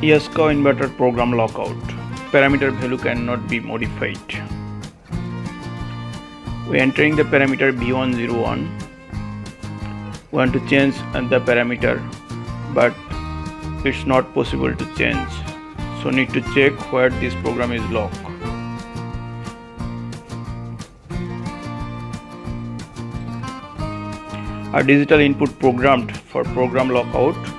Yaskawa inverter program lockout. Parameter value cannot be modified. We entering the parameter B101. We Want to change the parameter, but it's not possible to change. So need to check where this program is locked. A digital input programmed for program lockout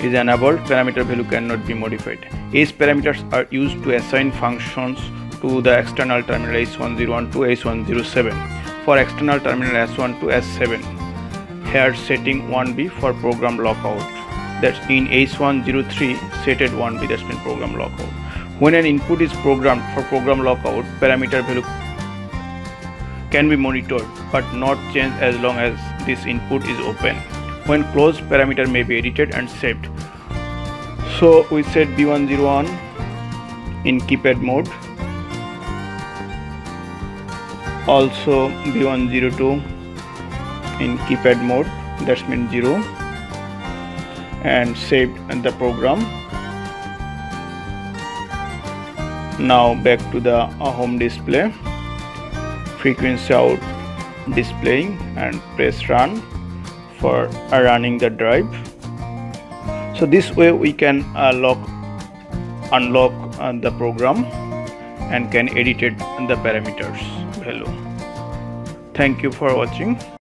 is enabled, parameter value cannot be modified. These parameters are used to assign functions to the external terminal S101 to S107 for external terminal S1 to S7. Here setting 1B for program lockout. That's in S103 set at 1B that's been program lockout. When an input is programmed for program lockout, parameter value can be monitored but not changed as long as this input is open. When closed, parameter may be edited and saved. So we set B101 in keypad mode. Also B102 in keypad mode that's mean 0 and saved the program now back to the home display frequency out displaying and press run for running the drive. So this way we can uh, lock unlock uh, the program and can edit it the parameters value thank you for watching